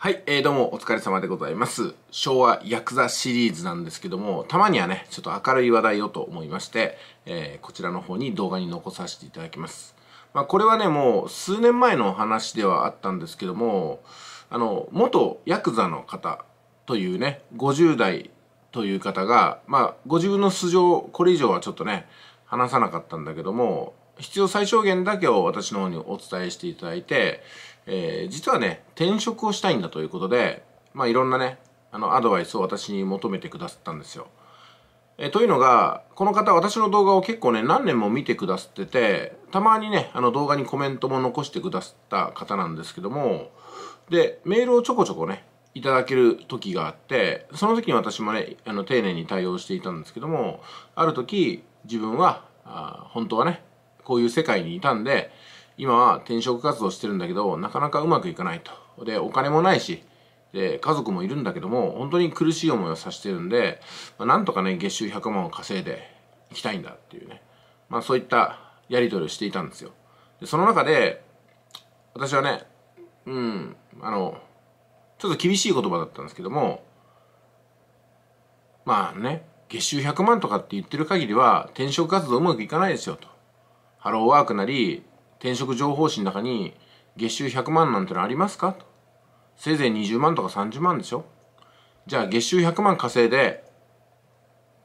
はい、えー、どうもお疲れ様でございます。昭和ヤクザシリーズなんですけども、たまにはね、ちょっと明るい話題をと思いまして、えーこちらの方に動画に残させていただきます。まあ、これはね、もう数年前の話ではあったんですけども、あの、元ヤクザの方というね、50代という方が、まあ、ご自分の素性、これ以上はちょっとね、話さなかったんだけども、必要最小限だけを私の方にお伝えしていただいて、えー実はね、転職をしたいんだということで、まあ、いろんなね、あの、アドバイスを私に求めてくださったんですよ。えというのが、この方、私の動画を結構ね、何年も見てくださってて、たまにね、あの動画にコメントも残してくださった方なんですけども、で、メールをちょこちょこね、いただける時があって、その時に私もね、あの丁寧に対応していたんですけども、ある時、自分は、あ本当はね、こういう世界にいたんで、今は転職活動してるんだけど、なかなかうまくいかないと。で、お金もないし、で、家族もいるんだけども、本当に苦しい思いをさせてるんで、まあ、なんとかね、月収100万を稼いでいきたいんだっていうね。まあそういったやり取りをしていたんですよ。で、その中で、私はね、うん、あの、ちょっと厳しい言葉だったんですけども、まあね、月収100万とかって言ってる限りは転職活動うまくいかないですよと。ハローワークなり転職情報誌の中に月収100万なんてのありますか？せいぜい20万とか30万でしょ？じゃあ月収100万稼いで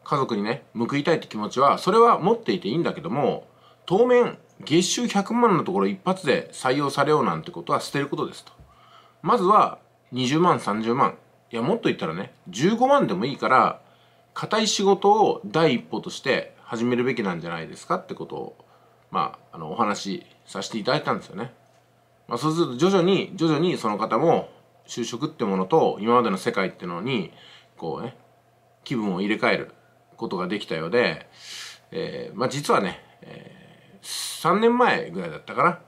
家族にね、報いたいって気持ちは、それは持っていていいんだけども、当面月収100万のところ一発で採用されようなんてことは捨てることですと。まずは20万30万いやもっと言ったらね15万でもいいから固い仕事を第一歩として始めるべきなんじゃないですかってことをまああのお話しさせていただいたんですよね。まあ、そうすると徐々に徐々にその方も就職ってものと今までの世界ってのにこうね気分を入れ替えることができたようで、えーまあ、実はね、えー3年前ぐらいだったかな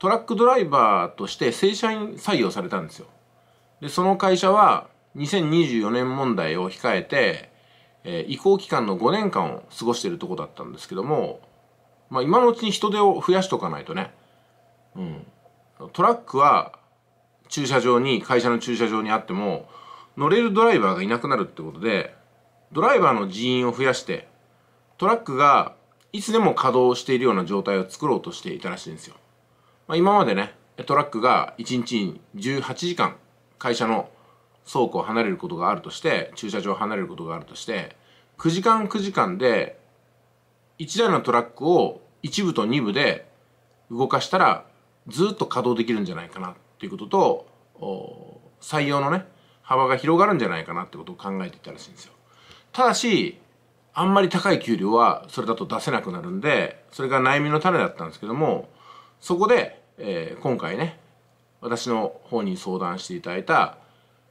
トラックドライバーとして正社員採用されたんですよ。で、その会社は2024年問題を控えて、えー移行期間の5年間を過ごしているとこだったんですけども、まあ今のうちに人手を増やしとかないとね、うん。トラックは駐車場に、会社の駐車場にあっても、乗れるドライバーがいなくなるってことで、ドライバーの人員を増やして、トラックがいつでも稼働しているような状態を作ろうとしていたらしいんですよ。まあ、今までねトラックが1日に18時間会社の倉庫を離れることがあるとして駐車場を離れることがあるとして9時間9時間で1台のトラックを1部と2部で動かしたらずっと稼働できるんじゃないかなっていうことと採用のね幅が広がるんじゃないかなってことを考えていたらしいんですよ。ただしあんまり高い給料はそれだと出せなくなるんでそれが悩みの種だったんですけどもそこで、えー今回ね私の方に相談していただいた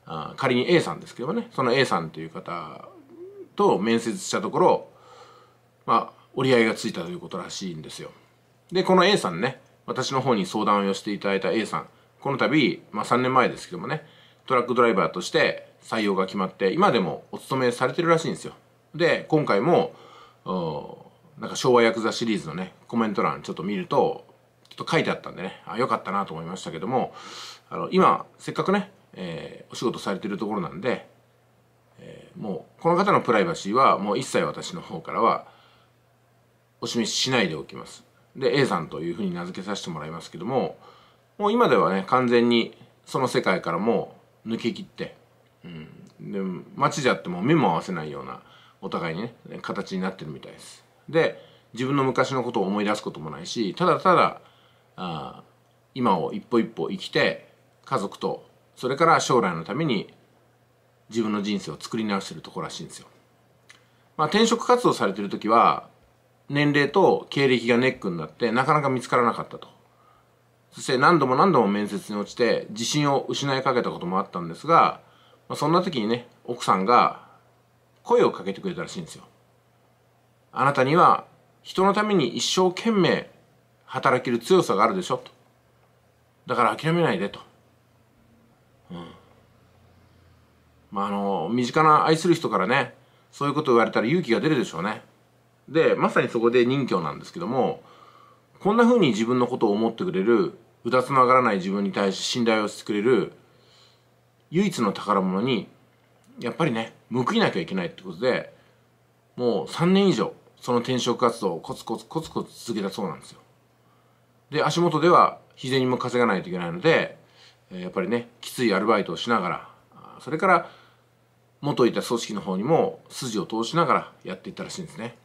あ仮に A さんですけどもねその A さんという方と面接したところまあ折り合いがついたということらしいんですよ。でこの A さんね私の方に相談をしていただいた A さんこの度、まあ、3年前ですけどもねトラックドライバーとして採用が決まって今でもお勤めされてるらしいんですよ。で今回もなんか昭和ヤクザシリーズのねコメント欄ちょっと見るとちょっと書いてあったんでねあよかったなと思いましたけどもあの今せっかくね、えーお仕事されてるところなんで、えーもうこの方のプライバシーはもう一切私の方からはお示ししないでおきます。で A さんというふうに名付けさせてもらいますけどももう今ではね完全にその世界からもう抜け切って、うん、で街であっても目も合わせないようなお互いにね形になってるみたいです。で自分の昔のことを思い出すこともないしただただあ今を一歩一歩生きて家族とそれから将来のために自分の人生を作り直してるとこらしいんですよ。まあ、転職活動されてる時は年齢と経歴がネックになってなかなか見つからなかったと。そして何度も何度も面接に落ちて自信を失いかけたこともあったんですが、まあ、そんな時にね奥さんが声をかけてくれたらしいんですよ。あなたには人のために一生懸命働ける強さがあるでしょと。だから諦めないでと。うんまあ、あの身近な愛する人からねそういうことを言われたら勇気が出るでしょうねでまさにそこで任侠なんですけどもこんな風に自分のことを思ってくれるうだつの上がらない自分に対して信頼をしてくれる唯一の宝物にやっぱりね報いなきゃいけないってことでもう3年以上その転職活動をコツコツコツコツ続けたそうなんですよ。で足元では日銭も稼がないといけないのでやっぱりねきついアルバイトをしながらそれから元いた組織の方にも筋を通しながらやっていったらしいんですね、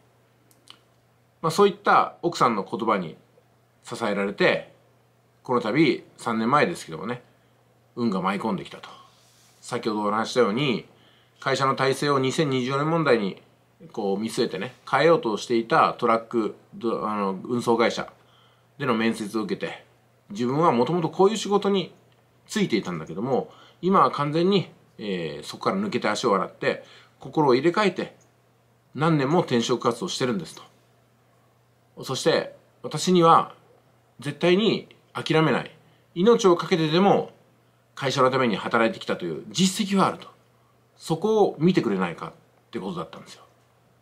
まあ、そういった奥さんの言葉に支えられてこの度3年前ですけどもね運が舞い込んできたと。先ほどお話したように会社の体制を2024年問題にこう見据えてね変えようとしていたトラックあの運送会社での面接を受けて自分はもともとこういう仕事についていたんだけども今は完全に、えー、そこから抜けて足を洗って心を入れ替えて何年も転職活動してるんですと。そして私には絶対に諦めない命を懸けてでも会社のために働いてきたという実績はあると。そこを見てくれないかってことだったんですよ。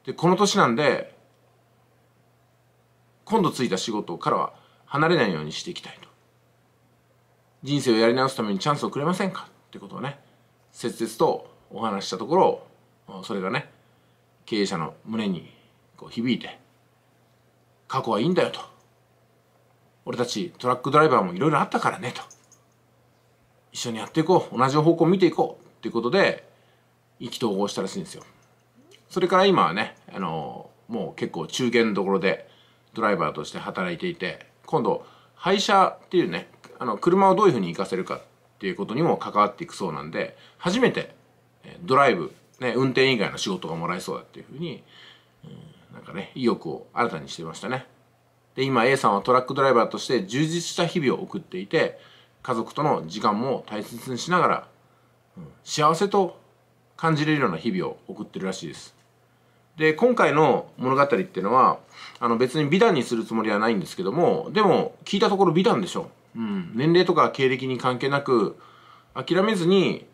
でこの年なんで今度ついた仕事からは離れないようにしていきたいと。人生をやり直すためにチャンスをくれませんかってことをね切々とお話したところそれがね経営者の胸にこう響いて過去はいいんだよと。俺たちトラックドライバーもいろいろあったからねと。一緒にやっていこう。同じ方向を見ていこう。っていうことで意気投合したらしいんですよ。それから今はねあのもう結構中堅どころでドライバーとして働いていて今度廃車っていうねあの車をどういうふうに活かせるかっていうことにも関わっていくそうなんで初めてドライブ、ね、運転以外の仕事がもらえそうだっていうふうに、うん、ね意欲を新たにしてましたね。で今 A さんはトラックドライバーとして充実した日々を送っていて家族との時間も大切にしながら、うん、幸せと感じれるような日々を送ってるらしいです。で今回の物語っていうのはあの別に美談にするつもりはないんですけどもでも聞いたところ美談でしょ。う、うん、年齢とか経歴に関係なく諦めずに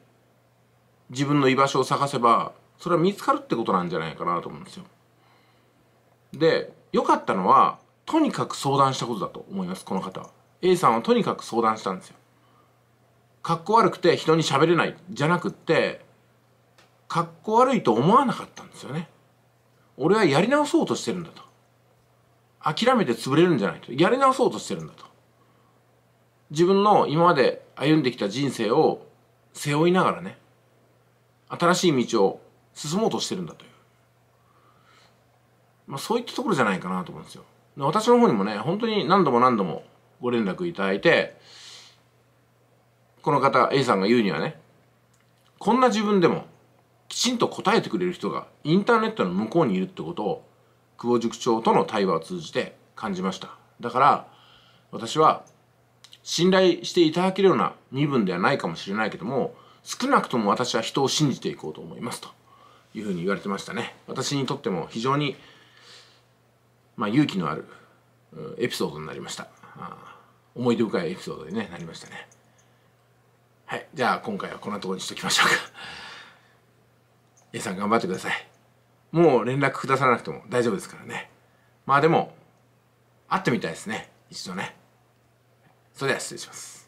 自分の居場所を探せばそれは見つかるってことなんじゃないかなと思うんですよ。で良かったのはとにかく相談したことだと思いますこの方。は A さんはとにかく相談したんですよ。かっこ悪くて人に喋れないじゃなくってかっこ悪いと思わなかったんですよね。俺はやり直そうとしてるんだと。諦めて潰れるんじゃないと。やり直そうとしてるんだと。自分の今まで歩んできた人生を背負いながらね新しい道を進もうとしてるんだという、まあ、そういったところじゃないかなと思うんですよ。私の方にもね本当に何度も何度もご連絡いただいてこの方 A さんが言うにはねこんな自分でもきちんと答えてくれる人がインターネットの向こうにいるってことを久保塾長との対話を通じて感じました。だから私は信頼していただけるような身分ではないかもしれないけども少なくとも私は人を信じていこうと思いますというふうに言われてましたね。私にとっても非常に、まあ、勇気のあるエピソードになりました。思い出深いエピソードに、ね、なりましたね。はいじゃあ今回はこんなところにしときましょうか。A さん頑張ってください。もう連絡くださらなくても大丈夫ですからね。まあでも会ってみたいですね。一度ね。それでは失礼します。